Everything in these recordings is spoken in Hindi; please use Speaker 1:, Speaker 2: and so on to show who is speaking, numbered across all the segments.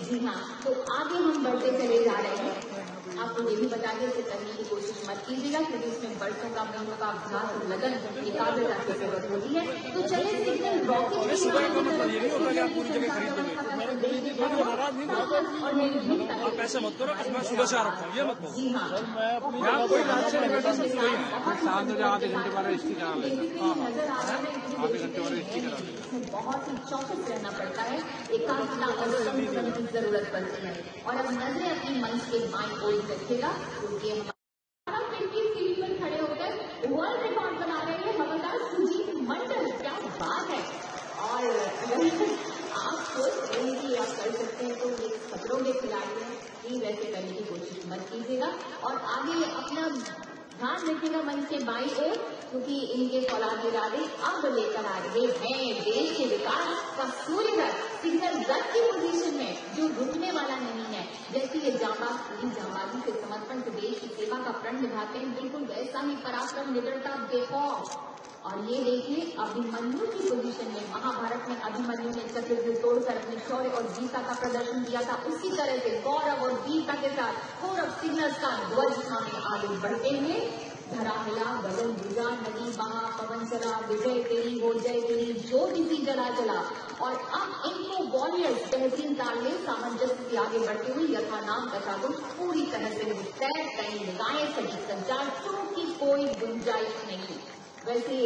Speaker 1: यहाँ कोई रात से निकलता सब कोई शाम को आधे घंटे बाद रजिस्ट्री करा लेना हाँ। हाँ आधे घंटे बाद रजिस्ट्री करा लेना
Speaker 2: इसमें बहुत ही चौकस रहना पड़ता है। एकाग्रता और संतुलन की ज़रूरत पड़ती है। और अब नज़रें अपनी मंच के बाई ओर रखिएगा उनके खड़े होकर वर्ल्ड रिकॉर्ड बना रहे हैं सुजीत मंडल। क्या बात है। और हैं कि आप कर सकते हैं। तो के खिलाड़ी हैं। ये वैसे करने की कोशिश मत कीजिएगा। और आगे अपना ध्यान रखिएगा मन के बाई ओर, क्योंकि इनके फौलाद इरादे अब लेकर आ रहे हैं देश के विकास का सूर्य घर सिग्नल रथ की पोजीशन में जो रुकने वाला नहीं है, जैसे ये जामा पूरी जाबाजी के समर्पण से देश की सेवा का प्रण निभाते हैं। बिल्कुल वैसा ही पराक्रम निगरता बेखौफ। और ये देखिए अभिमन्यु की पोजीशन में, महाभारत में अभिमन्यु ने चक्रव्यूह तोड़कर अपने शौर्य और गीता का प्रदर्शन किया था। उसी तरह से गौरव और गीता के साथ गौरव सिग्नल्स का ध्वज थामे आगे बढ़ते हुए धरा हिला गगन गुजा नदी बहा, पवन चला, विजय तेरी हो, जय तेरी, जो किसी जला चला और अब इनको वॉरियर्स तहसील ताल सामंजस्य से आगे बढ़ते हुए यथा नाम तथा गुण पूरी तरह से मुस्तैद कई निगाहें सही संचार की कोई गुंजाइश नहीं। वैसे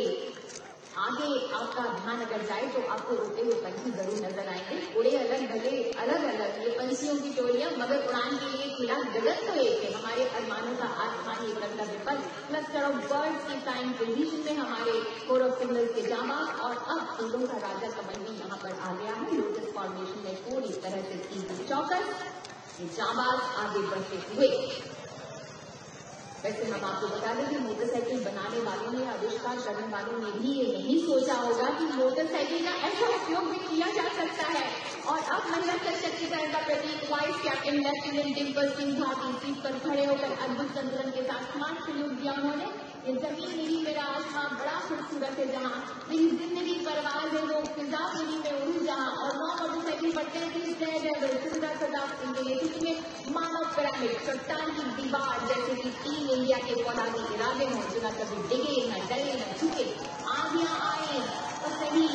Speaker 2: आगे आपका ध्यान अगर जाए तो आपको उड़ते हुए पंछी ज़रूर नज़र आएँगे। उड़े अलग भले अलग अलग। ये पंछियों की टोलियाँ मगर उड़ान के लिए खुला गगन तो एक है। हमारे अरमानों का आसमान ये कर्तव्य पर क्लस्टर ऑफ़ बर्ड्स की टाइम पोजीशन में हमारे कोर ऑफ़ सिग्नल के जामा। और अब फूलों का राजा भी यहाँ पर आ गया है। लोटस फॉर्मेशन में पूरी तरह से चौकस जाबाज आगे बढ़ते हुए वैसे हम आपको बता दें कि मोटरसाइकिल बनाने वालों ने, आविष्कार करने वालों ने भी ये नहीं सोचा होगा कि मोटरसाइकिल का ऐसा उपयोग भी किया जा सकता है। और अब महिला सशक्तिकरण का प्रतीक vice captain lieutenant Dimple Singh Bhati seat पर खड़े होकर अद्भुत संतुलन के साथ स्मार्ट सलूक दिया उन्होंने। ये ज़मीन मेरी मेरा आसमान बड़ा खूबसूरत है जहाँ। मेरी ज़िंदगी परवाज है, लोग फिजा मेरी में उड़ू जहाँ और नौ मोटरसाइकिल पर तैतीस नेतृत्व मानव पिरामिड चट्टान की दीवार जैसे की टीम इंडिया के फौलादी इरादे हों जो न कभी डिगे न डरे न झुके। आंधियाँ आए तो सही।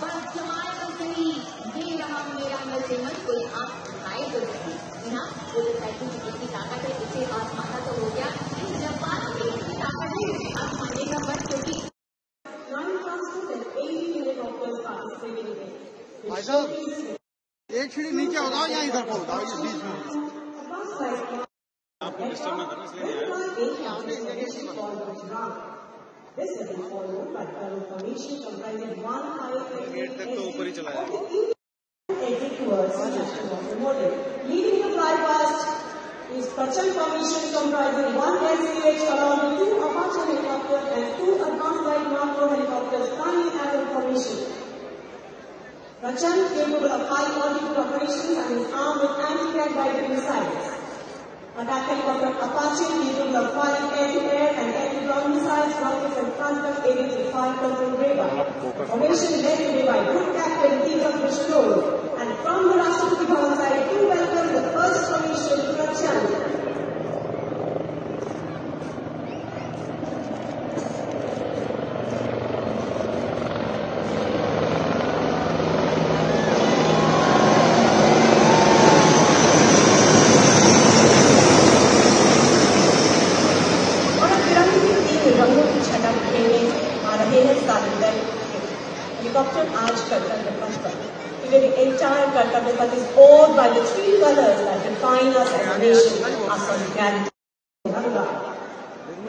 Speaker 2: बस जमाए तो सही। दे रहा मेरा नसीमत कोई आँख उठाए तो सही जी हाँ मोटरसाइकिल की कितनी ताकत है इसे आसमाना तो हो गया। इस जबान की इतनी ताकत है इसे आसमाने का मत क्योंकि
Speaker 3: Nine transport and 80 helicopters participating in it.
Speaker 4: भाई साहब एक सीढ़ी नीचे होगा या इधर को होगा इस बीच में।
Speaker 1: गेट तक तो ऊपर ही चला जाएगा
Speaker 3: exit towards the national water model. Leading the fly past is Prachand formation comprising one SCH along with two Apache helicopters and two advanced light macro helicopters flying at the formation. Prachand capable of high altitude operations and is armed with anti-air guided missiles. that can protect Apache people from firing everywhere, and air-to-ground missiles, rockets, and transport able to find control Reba. Operation led by good Captain Peter Bush and from the Rashtrapati Bhavan side,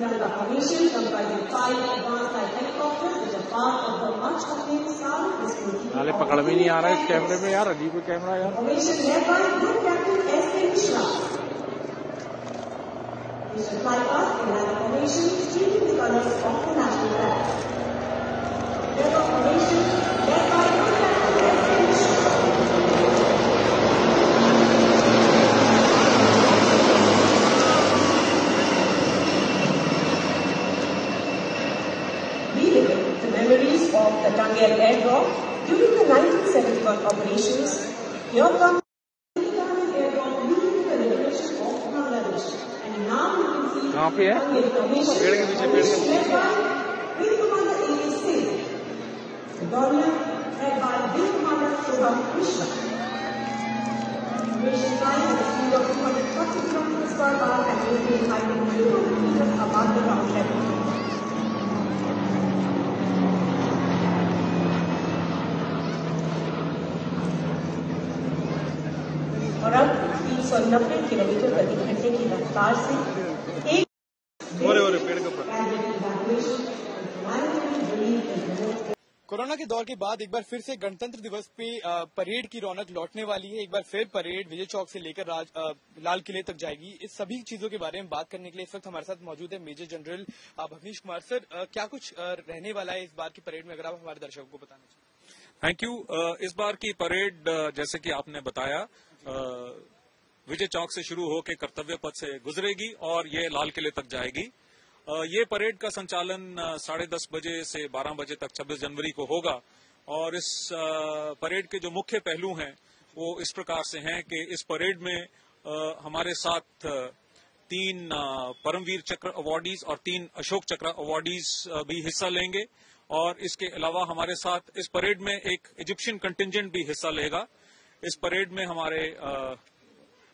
Speaker 3: Narula formation comprising five advanced type helicopters which are part of the much acclaimed South this
Speaker 1: नाले पकड़ में नहीं आ रहा है इस कैमरे में यार अजीब है कैमरा यार
Speaker 3: Formation led by Group Captain S. K. Mishra. He shall fly past in another formation, streaming the colors of the national flag. River formation led by And now you can see
Speaker 1: कहाँ पे है?
Speaker 3: Tangier formation,
Speaker 1: पेड़ के पीछे, पेड़ के
Speaker 3: 390 किलोमीटर प्रति घंटे की रफ्तार से एक
Speaker 5: कोरोना के दौर के बाद एक बार फिर से गणतंत्र दिवस पे परेड की रौनक लौटने वाली है। एक बार फिर परेड विजय चौक से लेकर राज, अ, लाल किले तक जाएगी। इस सभी चीज़ों के बारे में बात करने के लिए इस वक्त हमारे साथ मौजूद है major general Bhavnish Kumar. Sir uh, क्या कुछ रहने वाला है इस बार की परेड में अगर आप हमारे दर्शकों को बताना चाहें?
Speaker 6: थैंक यू इस बार की परेड जैसे कि आपने बताया विजय चौक से शुरू होकर कर्तव्य पथ से गुजरेगी और ये लाल किले तक जाएगी। ये परेड का संचालन साढ़े दस बजे से बारह बजे तक छब्बीस जनवरी को होगा। और इस परेड के जो मुख्य पहलू हैं, वो इस प्रकार से हैं कि इस परेड में हमारे साथ तीन परमवीर चक्र अवार्डीज और तीन अशोक चक्र अवार्डीज भी हिस्सा लेंगे। और इसके अलावा हमारे साथ इस परेड में एक इजिप्शियन कंटिजेंट भी हिस्सा लेगा। इस परेड में हमारे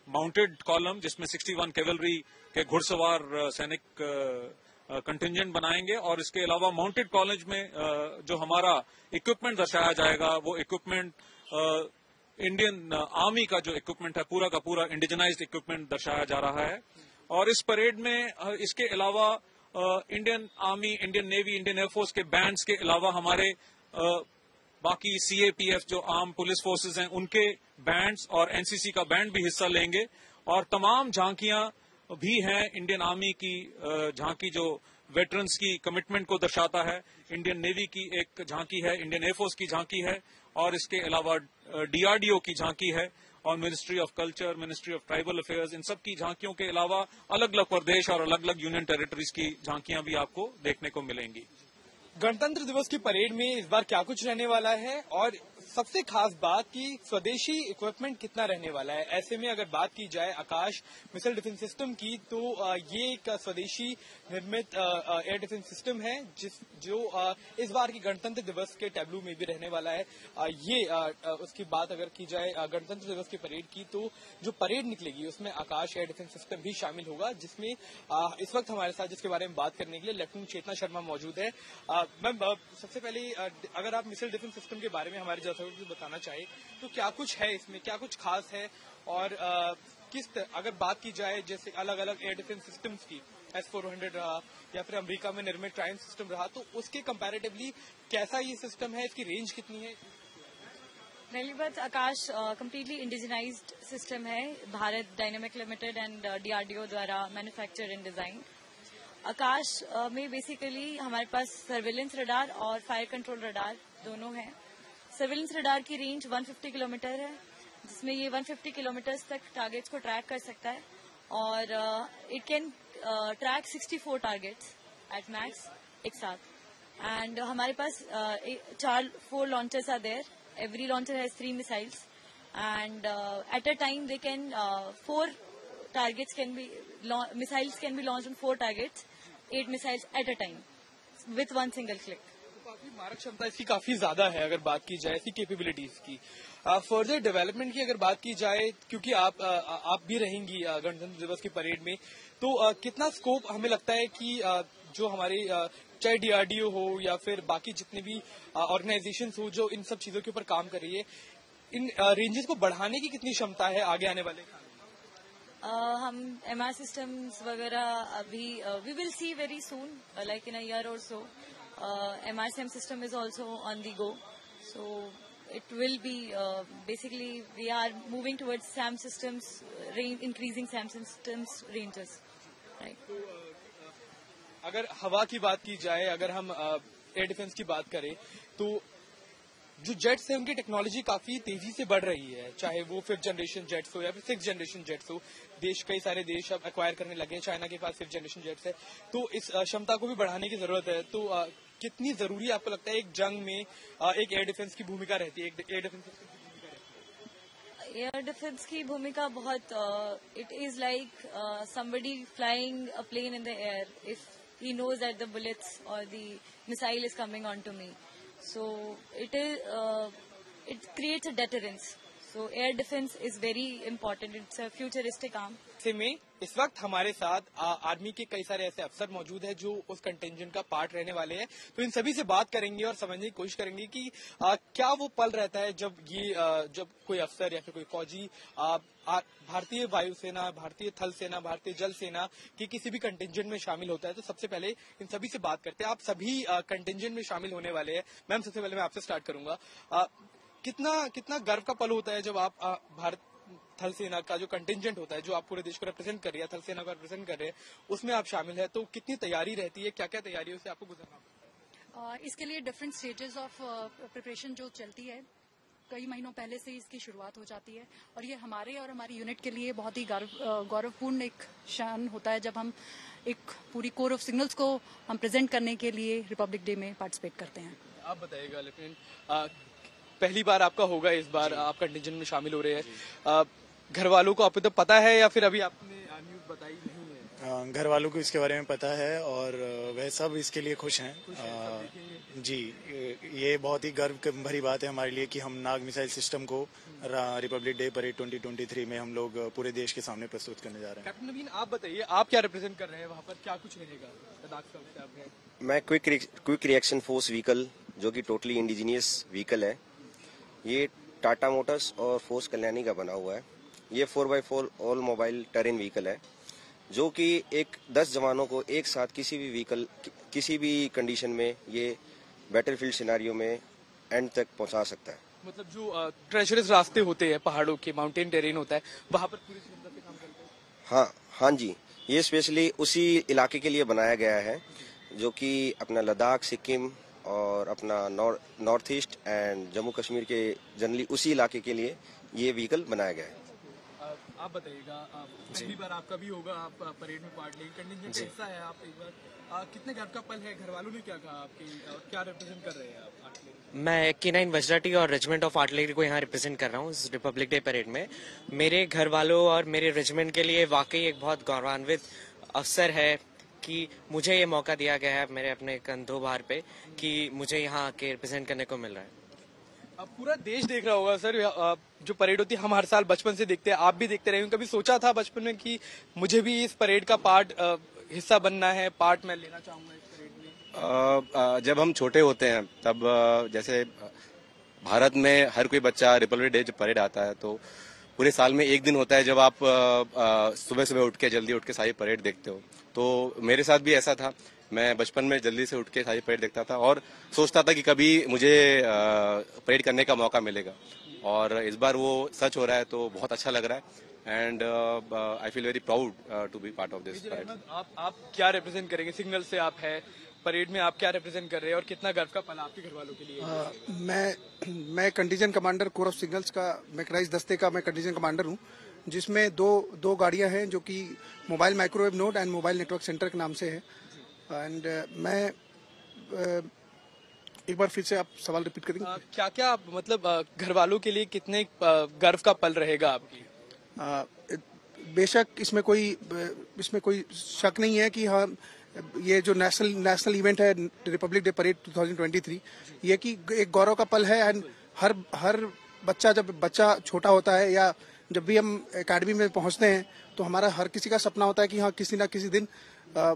Speaker 6: माउंटेड कॉलम जिसमें 61 कैवलरी के घुड़सवार सैनिक कंटिजेंट बनाएँगे और इसके अलावा माउंटेड कॉलेज में जो हमारा इक्विपमेंट दर्शाया जाएगा, वो इक्विपमेंट इंडियन आर्मी का जो इक्विपमेंट है, पूरा का पूरा इंडिजनाइज इक्विपमेंट दर्शाया जा रहा है। और इस परेड में इसके अलावा Indian army Indian navy Indian air force के बैंड्स के अलावा हमारे बाकी सीएपीएफ जो आर्म पुलिस फोर्सेज हैं, उनके बैंड्स और एनसीसी का बैंड भी हिस्सा लेंगे। और तमाम झांकियाँ भी हैं इंडियन आर्मी की झांकी जो वेटरन्स की कमिटमेंट को दर्शाता है। इंडियन नेवी की एक झांकी है इंडियन एयरफोर्स की झांकी है, और इसके अलावा डीआरडीओ की झांकी है, और ministry of culture ministry of tribal affairs इन सब की झांकियों के अलावा अलग अलग प्रदेश और अलग अलग यूनियन टेरिटरीज की झांकियाँ भी आपको देखने को मिलेंगी।
Speaker 5: गणतंत्र दिवस की परेड में इस बार क्या कुछ रहने वाला है? और सबसे खास बात कि स्वदेशी इक्विपमेंट कितना रहने वाला है। ऐसे में अगर बात की जाए आकाश मिसाइल डिफेंस सिस्टम की तो ये एक स्वदेशी निर्मित एयर डिफेंस सिस्टम है, जिस, जो इस बार की गणतंत्र दिवस के टैब्लू में भी रहने वाला है। ये उसकी बात अगर की जाए गणतंत्र दिवस की परेड की तो जो परेड निकलेगी, उसमें आकाश एयर डिफेंस सिस्टम भी शामिल होगा, जिसमें इस वक्त हमारे साथ, जिसके बारे में बात करने के लिए लेफ्टिनेंट चेतना शर्मा मौजूद है। मैम सबसे पहले अगर आप मिसाइल डिफेंस सिस्टम के बारे में हमारे दर्शकों को बताना चाहे तो क्या कुछ है इसमें? क्या कुछ खास है? और अ, किस त- अगर बात की जाए जैसे अलग अलग एयर डिफेंस सिस्टम्स की एस फोर हंड्रेड रहा या फिर अमेरिका में निर्मित ट्राइम सिस्टम रहा तो उसके कंपैरेटिवली कैसा ये सिस्टम है? इसकी रेंज कितनी है?
Speaker 7: पहली बात आकाश कम्प्लीटली इंडिजिनाइज्ड सिस्टम है। Bharat dynamic limited and DRDO द्वारा मैन्युफैक्चर एंड डिज़ाइन आकाश में बेसिकली हमारे पास सर्विलेंस रडार और फायर कंट्रोल रडार दोनों हैं। सर्विलेंस रडार की रेंज 150 किलोमीटर है जिसमें ये 150 किलोमीटर तक टारगेट्स को ट्रैक कर सकता है। और it can track 64 targets at max एक साथ। एंड हमारे पास uh, चार four launchers are there every launcher has three missiles and at a time they can four can be lau- missiles can be launched on targets eight missiles at a time with one single click.
Speaker 5: तो काफ़ी मारक क्षमता इसकी काफ़ी ज़्यादा है अगर बात की जाए इसकी कैपेबिलिटीज की। फर्दर डेवलपमेंट की अगर बात की जाए क्योंकि आप अ, आप भी रहेंगी गणतंत्र दिवस की परेड में तो अ, कितना स्कोप हमें लगता है कि अ, जो हमारे चाहे डीआरडीओ हो या फिर बाकी जितने भी ऑर्गेनाइजेशन हो जो इन सब चीज़ों के ऊपर काम कर रही है इन रेंजेस को बढ़ाने की कितनी क्षमता है आगे आने वाले
Speaker 7: Uh, हम एम आर सिस्टम्स वगैरह अभी we will see very soon like in a और so C M system is also on the go so it will be uh, basically we are moving towards SAM systems, range, increasing SAM systems ranges, right?
Speaker 5: अगर हवा की बात की जाए अगर हम एयर डिफेंस की बात करें तो जो जेट्स है उनकी टेक्नोलॉजी काफ़ी तेज़ी से बढ़ रही है। चाहे वो फिफ्थ जनरेशन जेट्स हो या फिर सिक्स जनरेशन जेट्स हो देश कई सारे देश अब एक्वायर करने लगे हैं। चाइना के पास फिफ्थ जनरेशन जेट्स है। तो इस क्षमता को भी बढ़ाने की ज़रूरत है। तो कितनी ज़रूरी आपको लगता है एक जंग में एक एयर डिफेंस की भूमिका रहती है? एयर डिफेंस
Speaker 7: एयर डिफेंस की भूमिका बहुत it is like somebody flying a plane in the air if he knows that the bullets or the missile is coming onto me. So it is uh, it creates a deterrence. So air defense is very important. It's a futuristic arm.
Speaker 5: में इस वक्त हमारे साथ आ, आर्मी के कई सारे ऐसे अफसर मौजूद हैं जो उस कंटेंजेंट का पार्ट रहने वाले हैं। तो इन सभी से बात करेंगे और समझने की कोशिश करेंगे कि आ, क्या वो पल रहता है जब ये आ, जब कोई अफसर या फिर कोई फौजी भारतीय वायुसेना भारतीय थल सेना भारतीय जल सेना के किसी भी कंटेंजेंट में शामिल होता है। तो सबसे पहले इन सभी से बात करते हैं। आप सभी कंटेंजेंट में शामिल होने वाले हैं। मैम सबसे पहले मैं आपसे स्टार्ट करूँगा। कितना कितना गर्व का पल होता है जब आप आ, भारत थल सेना का जो कंटिजेंट होता है जो आप पूरे देश को रिप्रेजेंट कर रही है थल सेना को रिप्रेजेंट कर रहे हैं उसमें आप शामिल है तो कितनी तैयारी रहती है क्या क्या तैयारियों से आपको गुजरना पड़ता है?
Speaker 8: इसके लिए डिफरेंट स्टेजेस ऑफ़ प्रिपरेशन जो चलती है कई महीनों पहले से इसकी शुरुआत हो जाती है और ये हमारे और हमारी यूनिट के लिए बहुत ही गौरव गौरवपूर्ण एक शान होता है जब हम एक पूरी कोर ऑफ़ सिग्नल्स को हम प्रेजेंट करने के लिए रिपब्लिक डे में पार्टिसिपेट करते हैं।
Speaker 5: आप बताइएगा लेफ्टिनेंट पहली बार आपका होगा इस बार आप कंटिजेंट में शामिल हो रहे हैं। घर वालों को आपको तो पता है या फिर अभी आपने न्यूज़ बताई नहीं है?
Speaker 9: घर वालों को इसके बारे में पता है और वह सब इसके लिए खुश हैं। अ, जी ये बहुत ही गर्व भरी बात है हमारे लिए कि हम नाग मिसाइल सिस्टम को रिपब्लिक डे परेड 2023 में हम लोग पूरे देश के सामने प्रस्तुत करने जा रहे हैं।
Speaker 5: कैप्टन नवीन आप बताइए आप क्या रिप्रेजेंट कर रहे हैं? वहाँ पर क्या कुछ रहेगा? लद्दाख हैं?
Speaker 10: मैं quick quick reaction force vehicle जो कि टोटली इंडिजीनियस व्हीकल है ये टाटा मोटर्स और फोर्स कल्याणी का बना हुआ है। ये four by four all mobile terrain vehicle है जो कि एक दस जवानों को एक साथ किसी भी व्हीकल किसी भी कंडीशन में ये बैटलफील्ड सिनारियो में एंड तक पहुँचा सकता है।
Speaker 5: मतलब जो ट्रेजरस रास्ते होते हैं पहाड़ों के माउंटेन टेरेन होता है वहाँ पर पूरी काम करते हैं?
Speaker 10: हाँ हाँ जी। ये स्पेशली उसी इलाके के लिए बनाया गया है जो कि अपना लद्दाख सिक्किम और अपना north east and Jammu Kashmir के जनरली उसी इलाके के लिए ये व्हीकल बनाया गया है।
Speaker 5: आप- बताइएगा आप पहली बार आपका भी होगा आप परेड में पार्ट लेंगे कंटिजेंट का हिस्सा है आप एक बार। आ, कितने घर का पल है? घर वालों ने क्या कहा आपके और क्या रिप्रेजेंट कर रहे हैं आप
Speaker 11: मैं के नाइन वज्राटी और रेजिमेंट ऑफ़ आर्टिलरी को यहाँ रिप्रेजेंट कर रहा हूँ इस रिपब्लिक डे परेड में। मेरे घर वालों और मेरे रेजिमेंट के लिए वाकई एक बहुत गौरवान्वित अवसर है। कि मुझे ये मौका दिया गया है मेरे अपने कंधों भार पे कि मुझे यहाँ आके रिप्रेजेंट करने को मिल रहा है।
Speaker 5: अब पूरा देश देख रहा होगा सर जो परेड होती है हम हर साल बचपन से देखते हैं आप भी देखते रहे कभी सोचा था बचपन में कि मुझे भी इस परेड का पार्ट हिस्सा बनना है पार्ट मैं लेना चाहूँगा इस परेड में?
Speaker 12: जब हम छोटे होते हैं तब जैसे भारत में हर कोई बच्चा रिपब्लिक डे जब परेड आता है तो पूरे साल में एक दिन होता है जब आप सुबह सुबह उठ के जल्दी उठ के सारी परेड देखते हो। तो मेरे साथ भी ऐसा था। मैं बचपन में जल्दी से उठ के सारी परेड देखता था और सोचता था कि कभी मुझे परेड करने का मौका मिलेगा। और इस बार वो सच हो रहा है तो बहुत अच्छा लग रहा है। And I feel very proud to be
Speaker 5: part
Speaker 12: of
Speaker 5: this आप आप क्या रिप्रेजेंट करेंगे? सिग्नल से आप है। परेड में आप क्या रिप्रेजेंट कर रहे हैं और कितना गर्व का पल आपके घर वालों के लिए है?
Speaker 13: अ, मैं मैं contingent commander corps of signals का मैकनाइज दस्ते का मैं कंटीजन कमांडर हूँ जिसमें दो दो गाड़ियाँ हैं जो कि mobile microwave node and mobile network centre के नाम से है। एंड मैं अ, एक बार फिर से आप सवाल रिपीट करेंगे?
Speaker 5: आ, क्या क्या मतलब आ, घर वालों के लिए कितने गर्व का पल रहेगा आपकी
Speaker 13: बेशक इसमें कोई इसमें कोई शक नहीं है कि हाँ ये जो नेशनल नेशनल इवेंट है रिपब्लिक डे परेड 2023 ये कि एक गौरव का पल है एंड हर हर बच्चा जब बच्चा छोटा होता है या जब भी हम एकेडमी में पहुँचते हैं तो हमारा हर किसी का सपना होता है कि हाँ किसी ना किसी दिन अ,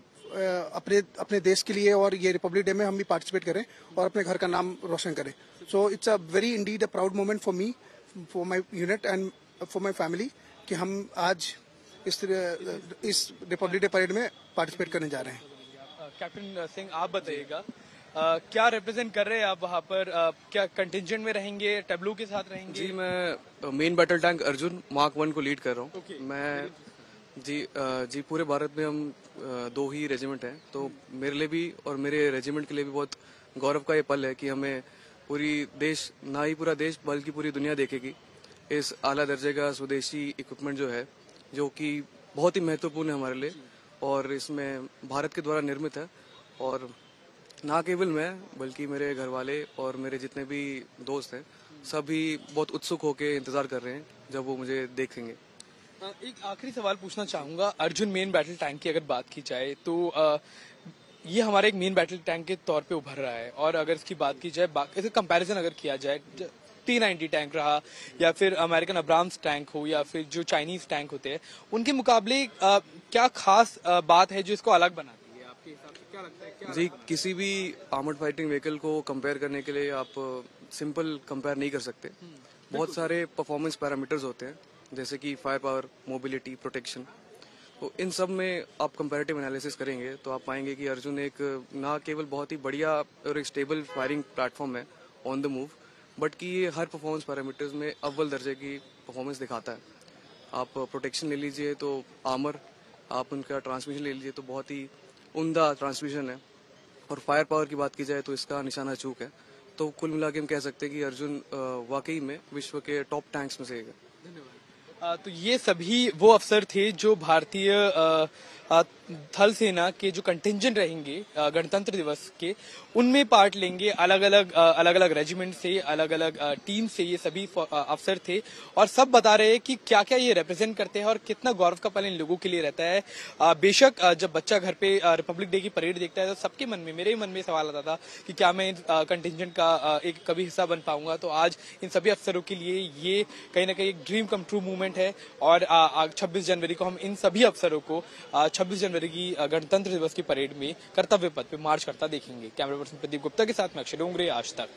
Speaker 13: अपने अपने देश के लिए और ये रिपब्लिक डे में हम भी पार्टिसिपेट करें और अपने घर का नाम रोशन करें। So it's a very indeed a proud moment for me for my unit and for my family कि हम आज इस इस रिपब्लिक डे परेड में पार्टिसिपेट करने जा रहे हैं।
Speaker 5: कैप्टन सिंह आप बताइएगा अ, क्या रिप्रेजेंट कर रहे हैं आप वहाँ पर? अ, क्या कंटिजेंट में रहेंगे? टेबलू के साथ रहेंगे?
Speaker 14: जी मैं main battle tank Arjun mark one को लीड कर रहा हूँ। Okay. मैं जी जी पूरे भारत में हम दो ही रेजिमेंट हैं। तो मेरे लिए भी और मेरे रेजिमेंट के लिए भी बहुत गौरव का ये पल है कि हमें पूरी देश ना ही पूरा देश बल्कि पूरी दुनिया देखेगी। इस आला दर्जे का स्वदेशी इक्विपमेंट जो है जो कि बहुत ही महत्वपूर्ण है हमारे लिए। और इसमें भारत के द्वारा निर्मित है। और ना केवल मैं बल्कि मेरे घर वाले और मेरे जितने भी दोस्त हैं सभी बहुत उत्सुक होकर इंतज़ार कर रहे हैं जब वो मुझे देखेंगे।
Speaker 5: एक आखिरी सवाल पूछना चाहूँगा अर्जुन मेन बैटल टैंक की अगर बात की जाए तो अ, ये हमारा एक मेन बैटल टैंक के तौर पे उभर रहा है। और अगर इसकी बात की जाए बाकी इसे कंपैरिजन अगर किया जाए टी नाइनटी टैंक रहा या फिर अमेरिकन अब्राम्स टैंक हो या फिर जो चाइनीज़ टैंक होते हैं उनके मुकाबले क्या खास बात है जो इसको अलग बनाती है? आपके हिसाब से क्या लगता है क्या
Speaker 14: जी किसी भी आर्मड फाइटिंग व्हीकल को कंपेयर करने के लिए आप सिंपल कंपेयर नहीं कर सकते। बहुत सारे परफॉर्मेंस पैरामीटर्स होते हैं जैसे कि फायर पावर मोबिलिटी प्रोटेक्शन तो इन सब में आप कंपेरेटिव एनालिसिस करेंगे तो आप पाएँगे कि अर्जुन एक ना केवल बहुत ही बढ़िया और एक स्टेबल फायरिंग प्लेटफॉर्म है ऑन द मूव बट कि ये हर परफॉर्मेंस पैरामीटर्स में अव्वल दर्जे की परफॉर्मेंस दिखाता है। आप प्रोटेक्शन ले लीजिए तो आमर आप उनका ट्रांसमिशन ले लीजिए तो बहुत ही उमदा ट्रांसमिशन है। और फायर पावर की बात की जाए तो इसका निशाना चूक है। तो कुल मिला के हम कह सकते हैं कि अर्जुन वाकई में विश्व के टॉप टैंक्स में से एक है।
Speaker 5: अ, तो ये सभी वो अफसर थे जो भारतीय थल सेना के जो कंटिजेंट रहेंगे गणतंत्र दिवस के, उनमें पार्ट लेंगे अलग अलग अलग अलग रेजिमेंट से अलग अलग टीम से ये सभी अफसर थे। और सब बता रहे हैं कि क्या क्या ये रिप्रेजेंट करते हैं और कितना गौरव का पल इन लोगों के लिए रहता है। बेशक जब बच्चा घर पे रिपब्लिक डे की परेड देखता है तो सबके मन में, मेरे ही मन में सवाल आता था कि क्या मैं कंटिजेंट का एक कभी हिस्सा बन पाऊँगा। तो आज इन सभी अफसरों के लिए ये कहीं ना कहीं एक ड्रीम कम ट्रू मूवमेंट है और छब्बीस जनवरी को हम इन सभी अफसरों को छब्बीस जनवरी की गणतंत्र दिवस की परेड में, कर्तव्य पथ पे मार्च करता देखेंगे। कैमरा पर्सन प्रदीप गुप्ता के साथ में अक्षय डोंगरे, आज तक।